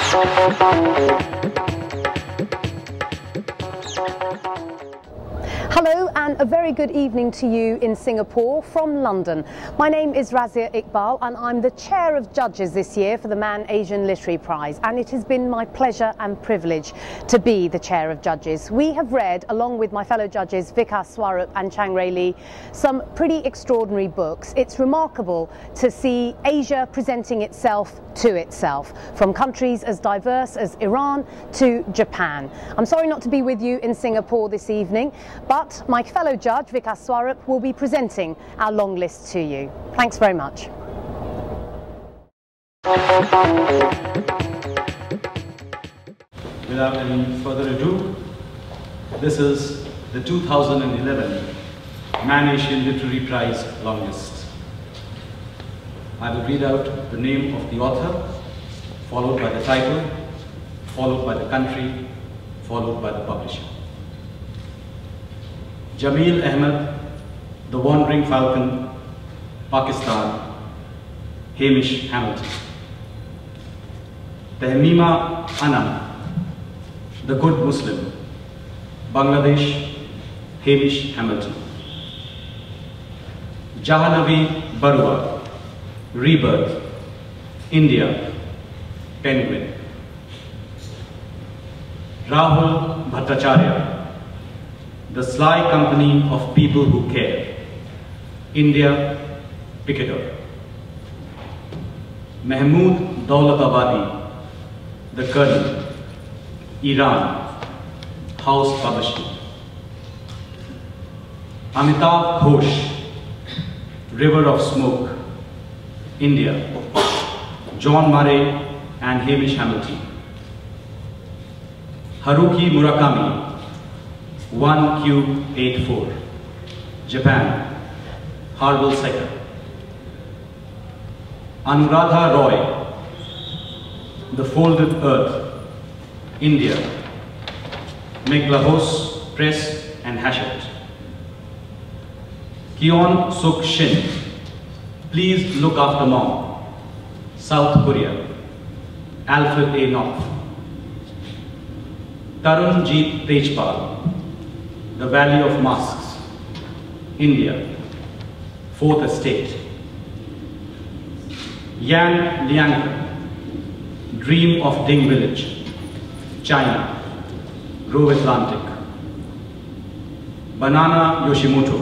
Thank you. Hello and a very good evening to you in Singapore from London. My name is Razia Iqbal and I'm the chair of judges this year for the Man Asian Literary Prize and it has been my pleasure and privilege to be the chair of judges. We have read, along with my fellow judges Vikas Swarup and Chang Rae Lee, some pretty extraordinary books. It's remarkable to see Asia presenting itself to itself, from countries as diverse as Iran to Japan. I'm sorry not to be with you in Singapore this evening, but my fellow judge, Vikas Swarup, will be presenting our long list to you. Thanks very much. Without any further ado, this is the 2011 Man Asian Literary Prize long list. I will read out the name of the author, followed by the title, followed by the country, followed by the publisher. Jamil Ahmad, The Wandering Falcon, Pakistan, Hamish Hamilton. Tahmima Anam, The Good Muslim, Bangladesh, Hamish Hamilton. Jahnavi Barua, Rebirth, India, Penguin. Rahul Bhattacharya, The Sly Company of People Who Care, India, Picador. Mahmoud Dowlatabadi, The Colonel, Iran, Haus Publishing. Amitav Ghosh, River of Smoke, India, John Murray and Hamish Hamilton. Haruki Murakami, 1Q84, Japan, Harvill Secker. Anuradha Roy, The Folded Earth, India, MacLehose Press and Hachette. Kyung-sook Shin, Please Look After Mom, South Korea, Alfred A. Knopf. Tarun Tejpal, The Valley of Masks, India, Fourth Estate. Yan Liang, Dream of Ding Village, China, Grove Atlantic. Banana Yoshimoto,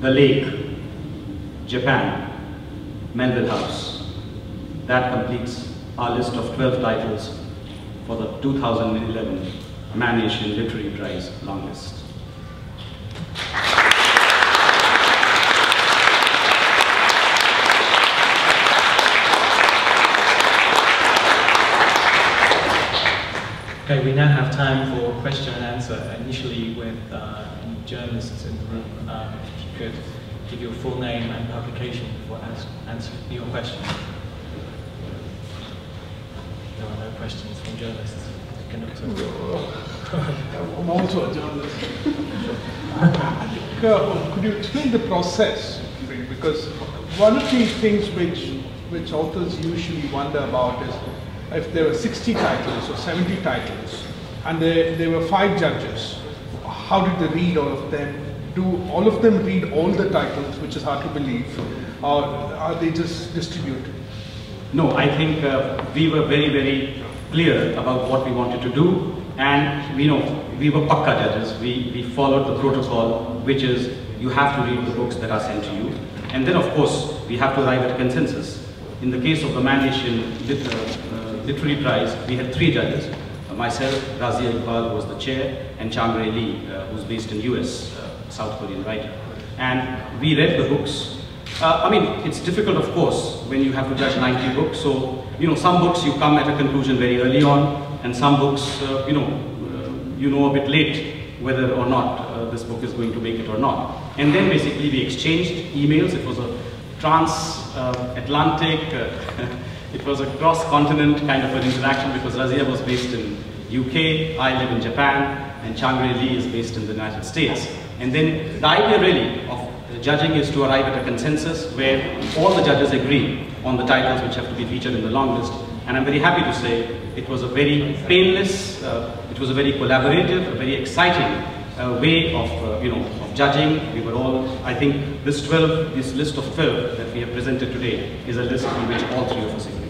The Lake, Japan, Melville House. That completes our list of 12 titles for the 2011 Man Asian Literary Prize long list. Okay, we now have time for question and answer, initially with uh, any journalists in the room. Um, if you could give your full name and publication before answering your question. There are no questions from journalists. You can also- I'm also a journalist. I think, uh, could you explain the process? Because one of the things which, which authors usually wonder about is if there were 60 titles or 70 titles and there, there were five judges, how did they read all of them? Do all of them read all the titles, which is hard to believe, or are they just distributed? No, I think uh, we were very, very clear about what we wanted to do, and you know, we were pakka judges. We, we followed the protocol, which is you have to read the books that are sent to you, and then of course we have to arrive at consensus. In the case of the Man Uh, uh, Literary Prize, we had three judges. Uh, myself, Razia Iqbal was the chair, and Chang Rae Lee, uh, who's based in US, uh, South Korean writer. And we read the books. Uh, I mean, it's difficult, of course, when you have to judge 90 books. So, you know, some books you come at a conclusion very early on, and some books, uh, you know, uh, you know a bit late whether or not uh, this book is going to make it or not. And then basically we exchanged emails. It was a trans-Atlantic, it was a cross-continent kind of an interaction because Razia was based in UK, I live in Japan, and Chang Rae Lee is based in the United States. And then the idea really of judging is to arrive at a consensus where all the judges agree on the titles which have to be featured in the long list And I'm very happy to say it was a very painless, uh, it was a very collaborative, a very exciting uh, way of, uh, you know, of judging. We were all, I think this 12, this list of 12 that we have presented today is a list in which all three of us agree.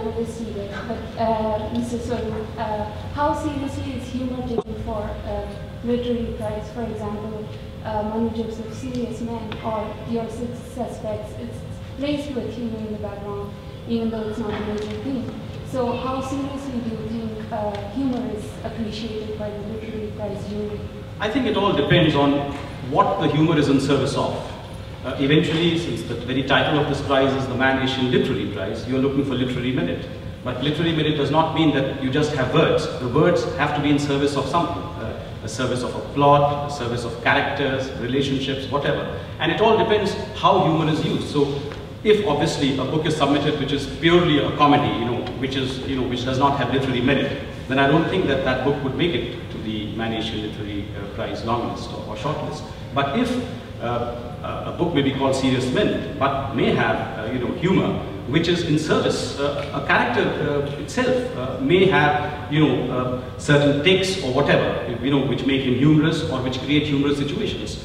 Journalist either, but uh, Mr. Uh, how seriously is humor taken for uh, literary prize, for example, uh, Joseph, Serious Men, or Your Six Suspects? It's placed with humor in the background, even though it's not a major theme. So how seriously do you think uh, humor is appreciated by the literary prize jury? I think it all depends on what the humor is in service of. Uh, eventually, since the very title of this prize is the Man Asian Literary Prize, you're looking for literary merit. But literary merit does not mean that you just have words. The words have to be in service of something. Uh, a service of a plot, a service of characters, relationships, whatever. And it all depends how humor is used. So if obviously a book is submitted which is purely a comedy, you know, which is, you know, which does not have literary merit, then I don't think that that book would make it to the Man Asian Literary uh, Prize long list or, or short list. But if uh, a book may be called Serious Men, but may have, uh, you know, humor, which is in service. Uh, a character uh, itself may have, you know, certain takes or whatever, you know, which make him humorous or which create humorous situations.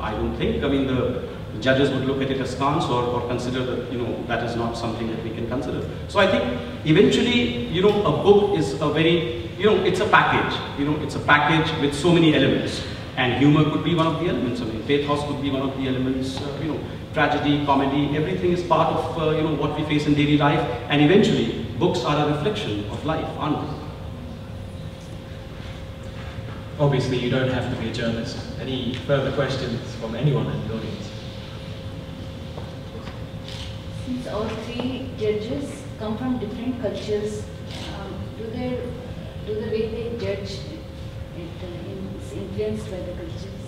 I don't think, I mean, the, the judges would look at it askance or, or consider that, you know, that is not something that we can consider. So I think eventually, you know, a book is a very, you know, it's a package, you know, it's a package with so many elements. And humor could be one of the elements. I mean, pathos could be one of the elements. Uh, you know, tragedy, comedy, everything is part of uh, you know what we face in daily life. And eventually, books are a reflection of life, aren't they? Obviously, you don't have to be a journalist. Any further questions from anyone in the audience? Since all three judges come from different cultures, um, do they do the way they judge it is influenced by the cultures?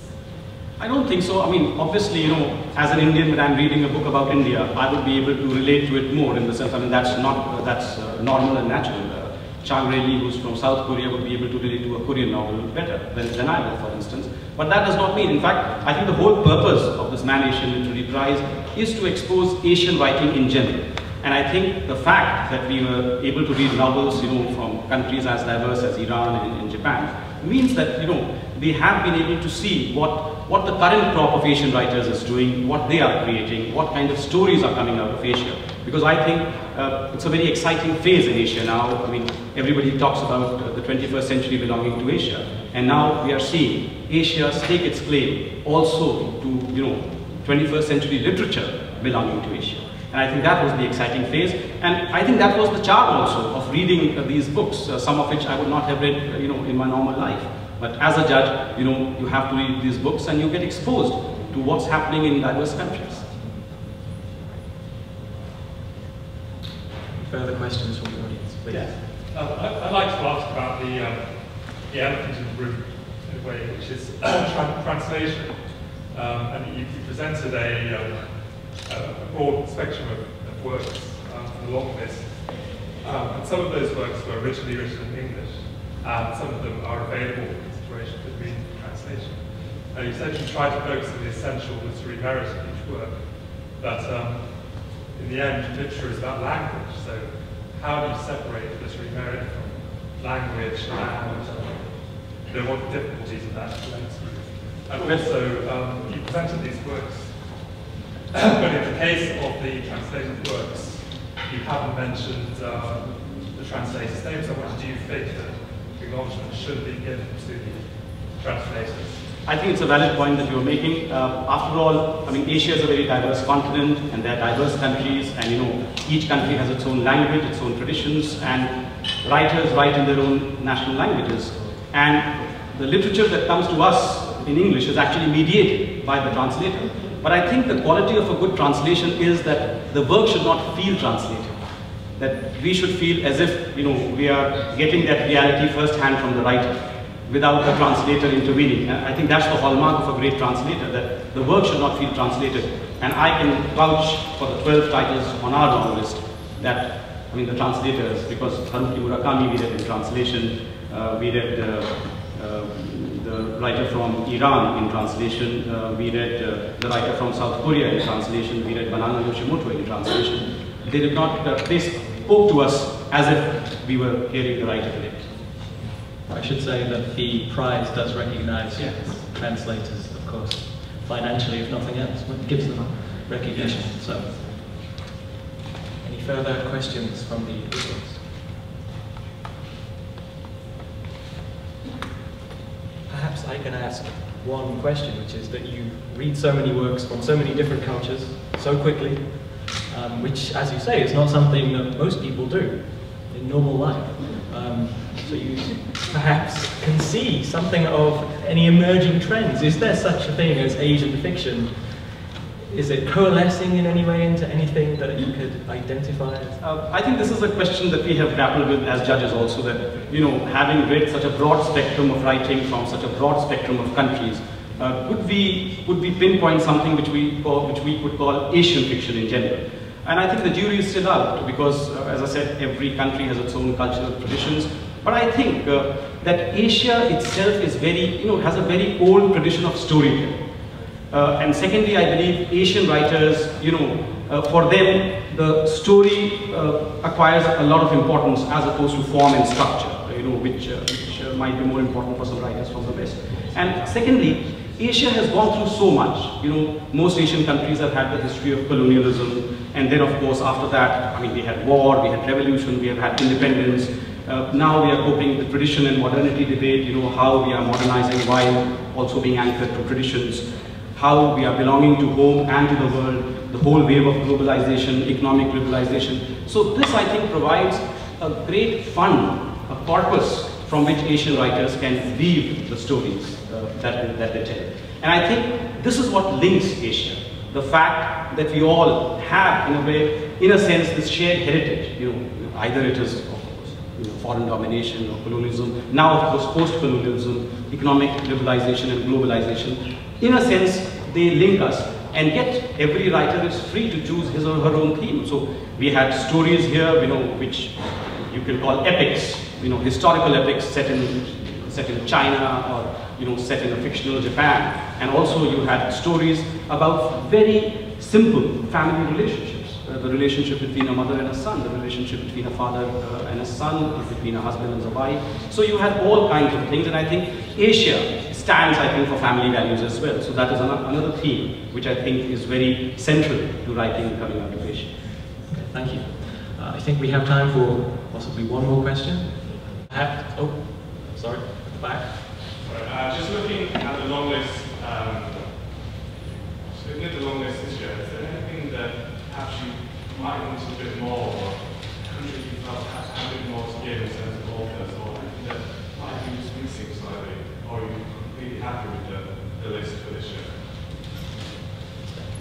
I don't think so. I mean, obviously, you know, as an Indian, when I'm reading a book about India, I would be able to relate to it more in the sense, I mean, that's not, uh, that's uh, normal and natural. Uh, Chang Lee, who's from South Korea, would be able to relate to a Korean novel better than, than I will, for instance. But that does not mean, in fact, I think the whole purpose of this Man Asian Literary Prize is to expose Asian writing in general. And I think the fact that we were able to read novels, you know, from countries as diverse as Iran and, and Japan, means that, you know, we have been able to see what, what the current crop of Asian writers is doing, what they are creating, what kind of stories are coming out of Asia. Because I think uh, it's a very exciting phase in Asia now. I mean, everybody talks about uh, the 21st century belonging to Asia. And now we are seeing Asia stake its claim also to, you know, 21st century literature belonging to Asia. And I think that was the exciting phase. And I think that was the charm also of reading uh, these books, uh, some of which I would not have read, uh, you know, in my normal life. But as a judge, you know, you have to read these books and you get exposed to what's happening in diverse countries. Further questions from the audience, please? Yeah. Um, I- I'd like to ask about the, um, the elephant in the room, in a way, which is tra- translation. Um, and you, you presented a, um, a broad spectrum of, of works um, from the long list. Um, and some of those works were originally written in English, and some of them are available for consideration for reading translation. And you said you tried to focus on the essential literary merit of each work, but um, in the end, literature is about language. So how do you separate literary merit from language and you know, what the difficulties of that presents? And also, um, you presented these works, but in the case of the translated works, you haven't mentioned um, the translator's name, so what do you think that acknowledgement should be given to the translators? I think it's a valid point that you're making. Uh, after all, I mean, Asia is a very diverse continent and there are diverse countries and, you know, each country has its own language, its own traditions and writers write in their own national languages. And the literature that comes to us in English is actually mediated by the translator. But I think the quality of a good translation is that the work should not feel translated. That we should feel as if, you know, we are getting that reality firsthand from the writer without the translator intervening. I think that's the hallmark of a great translator, that the work should not feel translated. And I can vouch for the 12 titles on our long list that, I mean, the translators, because Haruki Murakami we read in translation, uh, we read uh, um, the writer from Iran in translation, uh, we read uh, the writer from South Korea in translation, we read Banana Yoshimoto in translation. They did not, uh, spoke to us as if we were hearing the writer it. I should say that the prize does recognize yes. translators, of course, financially, if nothing else, it gives them recognition. So, any further questions from the audience? Perhaps I can ask one question, which is that you read so many works from so many different cultures so quickly, um, which, as you say, is not something that most people do in normal life. Um, so you perhaps can see something of any emerging trends. Is there such a thing as Asian fiction? Is it coalescing in any way into anything that you could identify? Uh, I think this is a question that we have grappled with as judges also that, you know, having read such a broad spectrum of writing from such a broad spectrum of countries, uh, could we could we pinpoint something which we call, which we could call Asian fiction in general? And I think the jury is still out because, uh, as I said, every country has its own cultural traditions. But I think uh, that Asia itself is very, you know, has a very old tradition of storytelling. Uh, and secondly, I believe Asian writers, you know, uh, for them, the story uh, acquires a lot of importance as opposed to form and structure, you know, which, uh, which uh, might be more important for some writers from the West. And secondly, Asia has gone through so much. You know, most Asian countries have had the history of colonialism, and then of course after that, I mean, we had war, we had revolution, we have had independence, uh, now we are coping with the tradition and modernity debate, you know, how we are modernizing while also being anchored to traditions, how we are belonging to home and to the world, the whole wave of globalization, economic globalization. So this, I think, provides a great fund, a corpus from which Asian writers can weave the stories uh, that, that they tell. And I think this is what links Asia. The fact that we all have, in a way, in a sense, this shared heritage. You know, either it is you know, foreign domination or colonialism, now of course post-colonialism, economic liberalization and globalization. In a sense, they link us and yet every writer is free to choose his or her own theme. So we had stories here, you know, which you can call epics, you know, historical epics set in set in China or you know set in a fictional Japan, and also you had stories about very simple family relationships uh, the relationship between a mother and a son, the relationship between a father uh, and a son, between a husband and a wife. So you had all kinds of things, and I think Asia stands, I think, for family values as well. So that is another theme which I think is very central to writing coming out of Asia. Okay, thank you. Uh, I think we have time for possibly one more question. Have, oh, sorry, at the back. Uh, just looking at the long list, um, looking at the long list this year, is there anything that perhaps you might want a bit more, or countries you felt had a bit more to give in terms of authors, or anything that might be missing slightly, or you completely happy with the, the list for this year?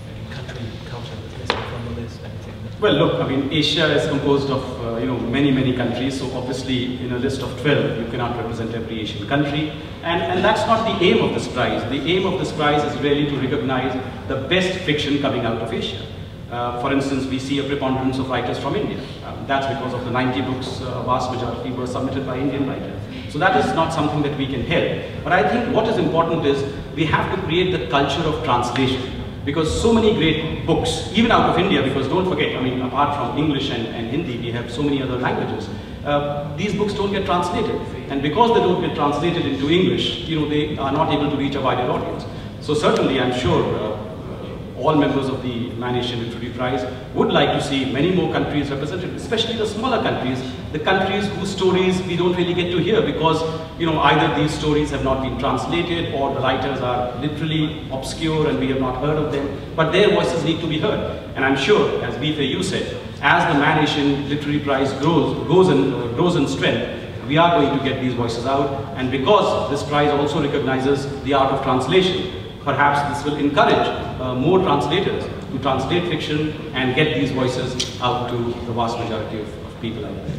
Any country, culture that's missing from the list, anything? Well, look, I mean, Asia is composed of, uh, you know, many, many countries, so obviously in a list of 12, you cannot represent every Asian country, and, and that's not the aim of this prize. The aim of this prize is really to recognize the best fiction coming out of Asia. Uh, for instance, we see a preponderance of writers from India. Um, that's because of the 90 books, uh, vast majority were submitted by Indian writers. So that is not something that we can help. But I think what is important is we have to create the culture of translation. Because so many great books, even out of India, because don't forget, I mean, apart from English and, and Hindi, we have so many other languages. Uh, these books don't get translated. And because they don't get translated into English, you know, they are not able to reach a wider audience. So certainly, I'm sure uh, all members of the Man Asian Literary Prize would like to see many more countries represented, especially the smaller countries, the countries whose stories we don't really get to hear because, you know, either these stories have not been translated or the writers are literally obscure and we have not heard of them, but their voices need to be heard. And I'm sure, as Bife you said, as the Man Asian Literary Prize grows, grows, in, uh, grows in strength, we are going to get these voices out. And because this prize also recognizes the art of translation, perhaps this will encourage uh, more translators to translate fiction and get these voices out to the vast majority of, of people out there.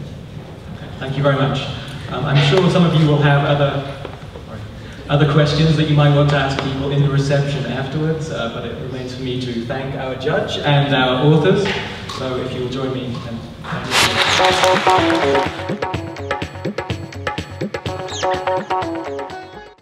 Thank you very much. Um, I'm sure some of you will have other other questions that you might want to ask people in the reception afterwards, uh, but it remains for me to thank our judge and our authors. So if you'll join me and.